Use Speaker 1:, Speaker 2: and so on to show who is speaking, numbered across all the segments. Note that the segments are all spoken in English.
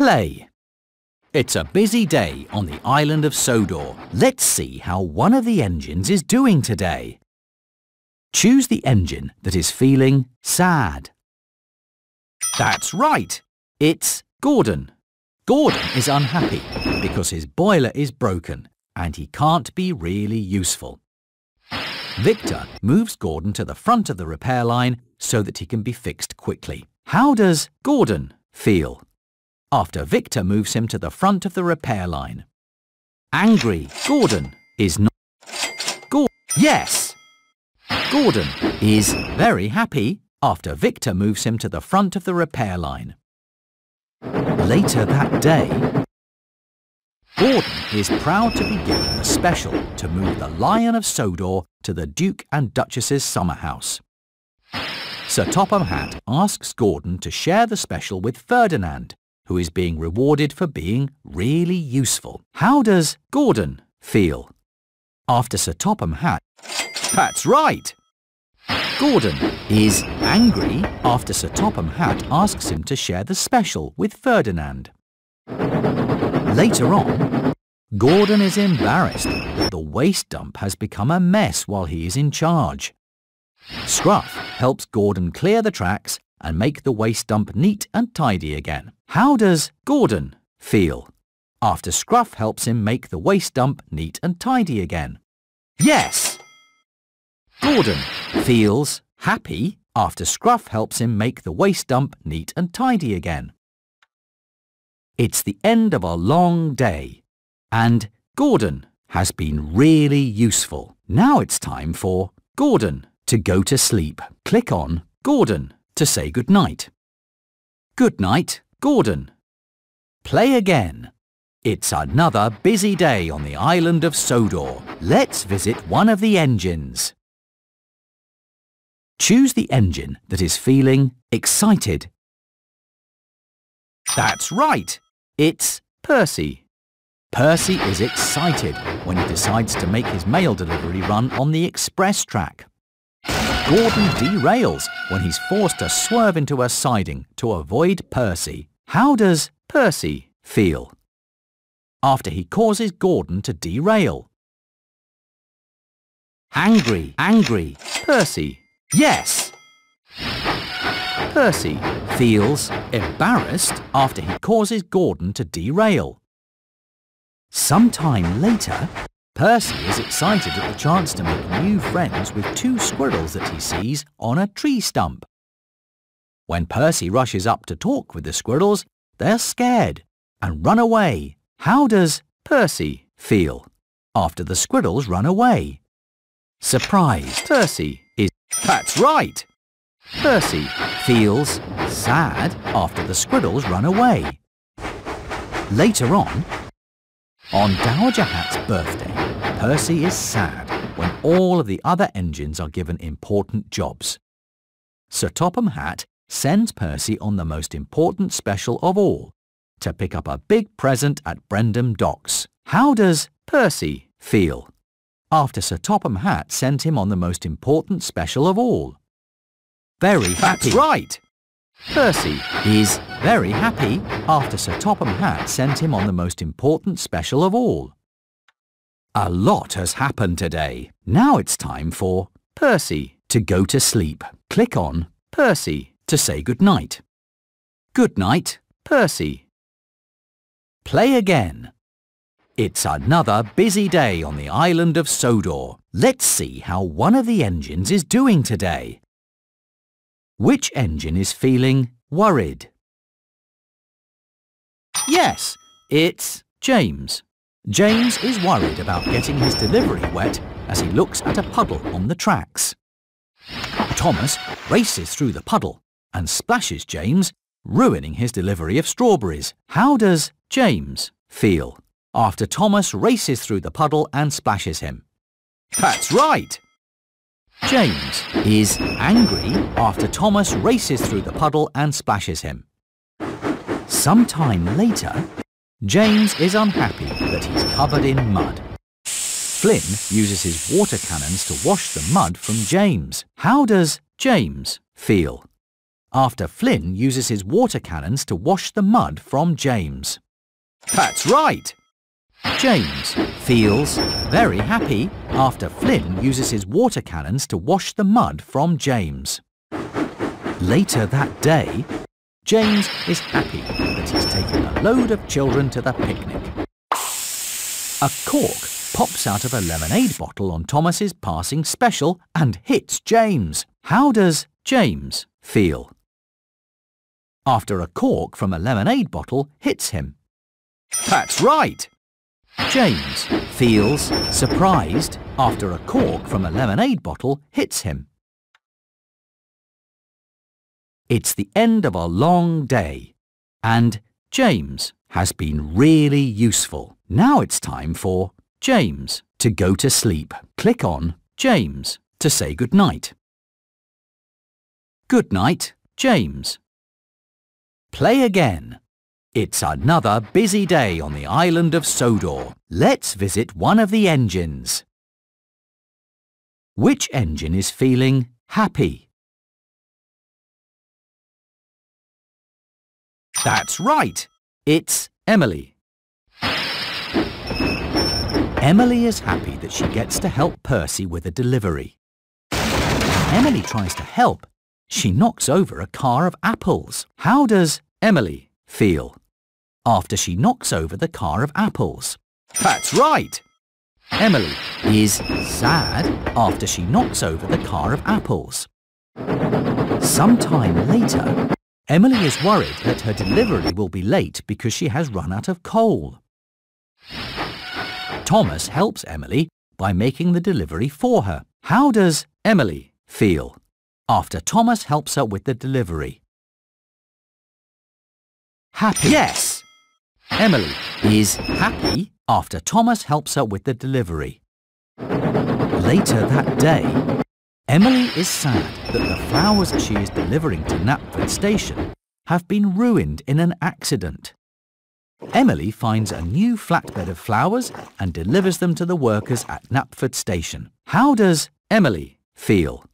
Speaker 1: Play. It's a busy day on the island of Sodor. Let's see how one of the engines is doing today. Choose the engine that is feeling sad. That's right. It's Gordon. Gordon is unhappy because his boiler is broken and he can't be really useful. Victor moves Gordon to the front of the repair line so that he can be fixed quickly. How does Gordon feel? After Victor moves him to the front of the repair line. Angry Gordon is not... Gordon. Yes! Gordon is very happy after Victor moves him to the front of the repair line. Later that day, Gordon is proud to be given a special to move the Lion of Sodor to the Duke and Duchess's summer house. Sir Topham Hatt asks Gordon to share the special with Ferdinand, who is being rewarded for being really useful. How does Gordon feel? After Sir Topham Hatt... That's right! Gordon is angry after Sir Topham Hatt asks him to share the special with Ferdinand. Later on, Gordon is embarrassed the waste dump has become a mess while he is in charge. Scruff helps Gordon clear the tracks and make the waste dump neat and tidy again. How does Gordon feel after Scruff helps him make the waste dump neat and tidy again? Yes! Gordon feels happy after Scruff helps him make the waste dump neat and tidy again. It's the end of a long day and Gordon has been really useful. Now it's time for Gordon to go to sleep. Click on Gordon to say goodnight. Good night, Gordon. Play again. It's another busy day on the island of Sodor. Let's visit one of the engines. Choose the engine that is feeling excited. That's right. It's Percy. Percy is excited when he decides to make his mail delivery run on the express track. Gordon derails when he's forced to swerve into a siding to avoid Percy. How does Percy feel? After he causes Gordon to derail. Angry, angry, Percy Yes! Percy feels embarrassed after he causes Gordon to derail. Sometime later, Percy is excited at the chance to make new friends with two squirrels that he sees on a tree stump. When Percy rushes up to talk with the squirrels, they're scared and run away. How does Percy feel after the squirrels run away? Surprised. Percy is that's right. Percy feels sad after the squirrels run away. Later on, on Dowager Hatt's birthday, Percy is sad when all of the other engines are given important jobs. Sir Topham Hatt sends Percy on the most important special of all, to pick up a big present at Brendam Docks. How does Percy feel? after Sir Topham Hatt sent him on the most important special of all. Very happy. That's right. Percy is very happy after Sir Topham Hatt sent him on the most important special of all. A lot has happened today. Now it's time for Percy to go to sleep. Click on Percy to say goodnight. Good night, Percy. Play again. It's another busy day on the island of Sodor. Let's see how one of the engines is doing today. Which engine is feeling worried? Yes, it's James. James is worried about getting his delivery wet as he looks at a puddle on the tracks. Thomas races through the puddle and splashes James, ruining his delivery of strawberries. How does James feel? after Thomas races through the puddle and splashes him. That's right! James is angry after Thomas races through the puddle and splashes him. Sometime later, James is unhappy that he's covered in mud. Flynn uses his water cannons to wash the mud from James. How does James feel? after Flynn uses his water cannons to wash the mud from James. That's right! James feels very happy after Flynn uses his water cannons to wash the mud from James. Later that day, James is happy that he's taken a load of children to the picnic. A cork pops out of a lemonade bottle on Thomas's passing special and hits James. How does James feel? After a cork from a lemonade bottle hits him. That's right! James feels surprised after a cork from a lemonade bottle hits him. It's the end of a long day and James has been really useful. Now it's time for James to go to sleep. Click on James to say good night. Good night, James. Play again. It's another busy day on the island of Sodor. Let's visit one of the engines. Which engine is feeling happy? That's right. It's Emily. Emily is happy that she gets to help Percy with a delivery. Emily tries to help. She knocks over a car of apples. How does Emily feel after she knocks over the car of apples? That's right. Emily is sad after she knocks over the car of apples. Sometime later, Emily is worried that her delivery will be late because she has run out of coal. Thomas helps Emily by making the delivery for her. How does Emily feel after Thomas helps her with the delivery? Happy. Yes! Emily is happy after Thomas helps her with the delivery. Later that day, Emily is sad that the flowers she is delivering to Knapford Station have been ruined in an accident. Emily finds a new flatbed of flowers and delivers them to the workers at Knapford Station. How does Emily feel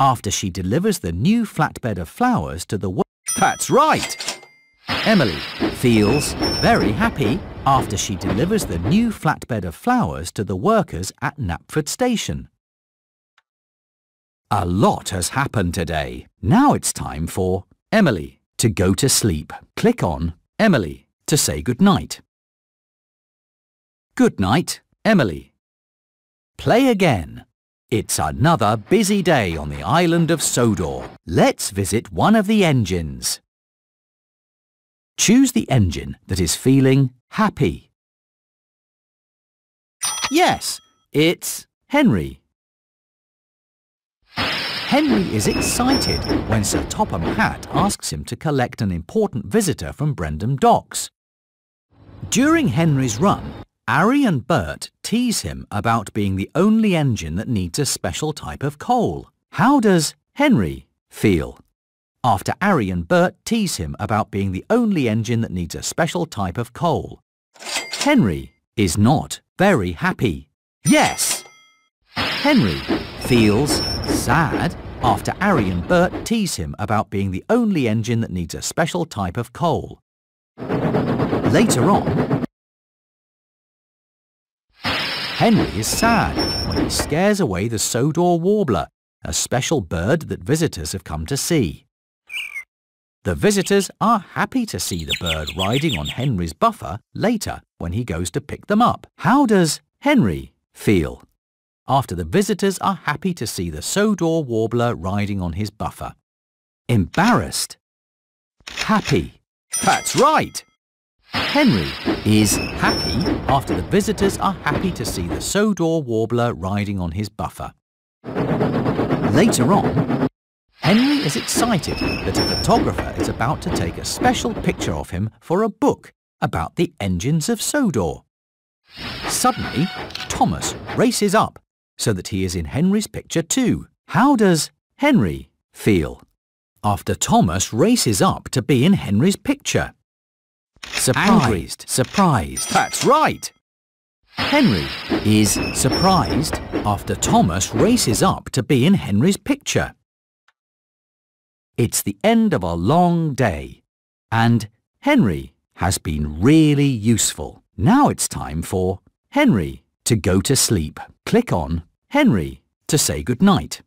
Speaker 1: after she delivers the new flatbed of flowers to the workers? That's right! Emily feels very happy after she delivers the new flatbed of flowers to the workers at Knapford Station. A lot has happened today. Now it's time for Emily to go to sleep. Click on Emily to say good night. Good night, Emily. Play again. It's another busy day on the island of Sodor. Let's visit one of the engines. Choose the engine that is feeling happy. Yes, it's Henry. Henry is excited when Sir Topham Hatt asks him to collect an important visitor from Brendam Docks. During Henry's run, Arry and Bert tease him about being the only engine that needs a special type of coal. How does Henry feel? After Arry and Bert tease him about being the only engine that needs a special type of coal. Henry is not very happy. Yes! Henry feels sad after Arry and Bert tease him about being the only engine that needs a special type of coal. Later on, Henry is sad when he scares away the Sodor warbler, a special bird that visitors have come to see. The visitors are happy to see the bird riding on Henry's buffer later when he goes to pick them up. How does Henry feel? After the visitors are happy to see the Sodor warbler riding on his buffer. Embarrassed. Happy. That's right. Henry is happy after the visitors are happy to see the Sodor warbler riding on his buffer. Later on, Henry is excited that a photographer is about to take a special picture of him for a book about the engines of Sodor. Suddenly, Thomas races up so that he is in Henry's picture too. How does Henry feel after Thomas races up to be in Henry's picture? Surprised, surprised. That's right. Henry is surprised after Thomas races up to be in Henry's picture. It's the end of a long day. And Henry has been really useful. Now it's time for Henry to go to sleep. Click on Henry to say good night.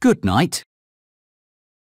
Speaker 1: Good night.